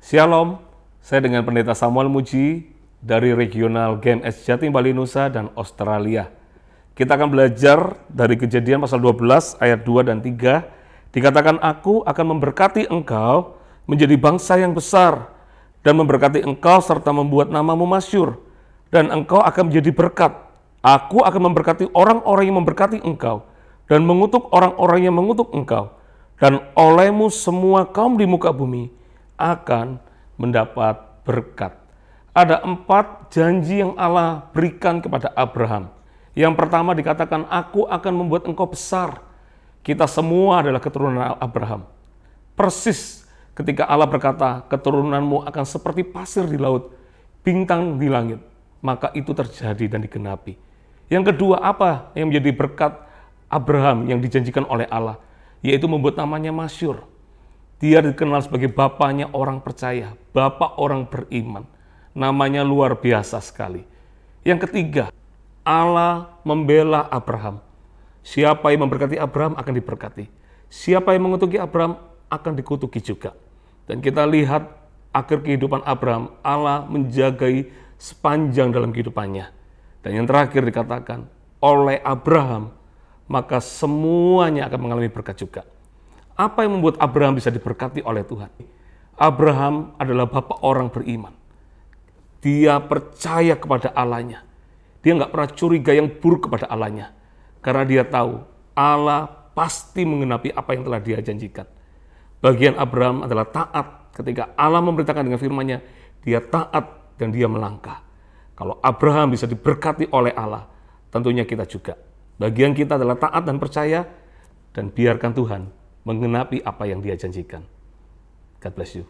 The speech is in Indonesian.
Shalom, saya dengan Pendeta Samuel Muji dari Regional GMS Jatim Bali Nusa dan Australia. Kita akan belajar dari kejadian pasal 12 ayat 2 dan 3. Dikatakan aku akan memberkati engkau menjadi bangsa yang besar dan memberkati engkau serta membuat namamu masyur dan engkau akan menjadi berkat. Aku akan memberkati orang-orang yang memberkati engkau dan mengutuk orang-orang yang mengutuk engkau. Dan olehmu semua kaum di muka bumi akan mendapat berkat. Ada empat janji yang Allah berikan kepada Abraham. Yang pertama dikatakan, aku akan membuat engkau besar. Kita semua adalah keturunan Abraham. Persis ketika Allah berkata, keturunanmu akan seperti pasir di laut, bintang di langit. Maka itu terjadi dan digenapi. Yang kedua apa yang menjadi berkat Abraham yang dijanjikan oleh Allah? Yaitu membuat namanya masyur dia dikenal sebagai bapaknya orang percaya, bapak orang beriman. Namanya luar biasa sekali. Yang ketiga, Allah membela Abraham. Siapa yang memberkati Abraham akan diberkati. Siapa yang mengutuki Abraham akan dikutuki juga. Dan kita lihat akhir kehidupan Abraham, Allah menjagai sepanjang dalam kehidupannya. Dan yang terakhir dikatakan, oleh Abraham, maka semuanya akan mengalami berkat juga. Apa yang membuat Abraham bisa diberkati oleh Tuhan? Abraham adalah bapak orang beriman. Dia percaya kepada Allahnya. Dia nggak pernah curiga yang buruk kepada Allahnya. Karena dia tahu Allah pasti mengenapi apa yang telah dia janjikan. Bagian Abraham adalah taat ketika Allah memberitakan dengan firman-Nya, dia taat dan dia melangkah. Kalau Abraham bisa diberkati oleh Allah, tentunya kita juga. Bagian kita adalah taat dan percaya, dan biarkan Tuhan mengenapi apa yang dia janjikan. God bless you.